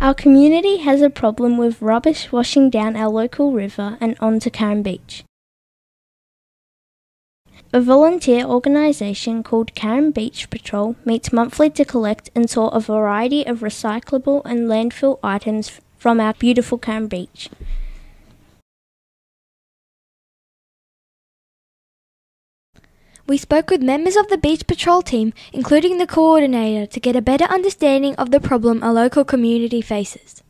Our community has a problem with rubbish washing down our local river and onto Carrum Beach. A volunteer organisation called Carrum Beach Patrol meets monthly to collect and sort a variety of recyclable and landfill items from our beautiful Carrum Beach. We spoke with members of the Beach Patrol team, including the coordinator, to get a better understanding of the problem a local community faces.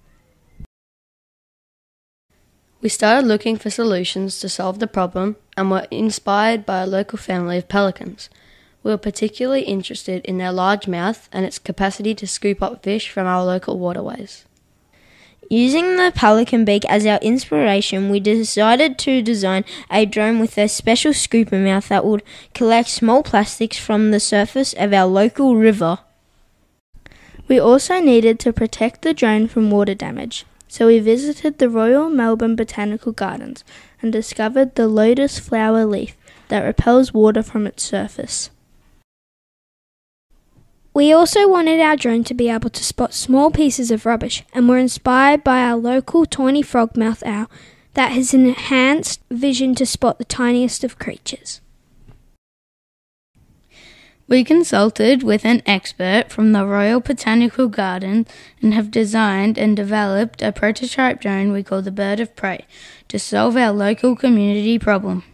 We started looking for solutions to solve the problem and were inspired by a local family of pelicans. We were particularly interested in their large mouth and its capacity to scoop up fish from our local waterways. Using the pelican beak as our inspiration, we decided to design a drone with a special scooper mouth that would collect small plastics from the surface of our local river. We also needed to protect the drone from water damage, so we visited the Royal Melbourne Botanical Gardens and discovered the lotus flower leaf that repels water from its surface. We also wanted our drone to be able to spot small pieces of rubbish and were inspired by our local tawny frogmouth owl that has enhanced vision to spot the tiniest of creatures. We consulted with an expert from the Royal Botanical Garden and have designed and developed a prototype drone we call the Bird of Prey to solve our local community problem.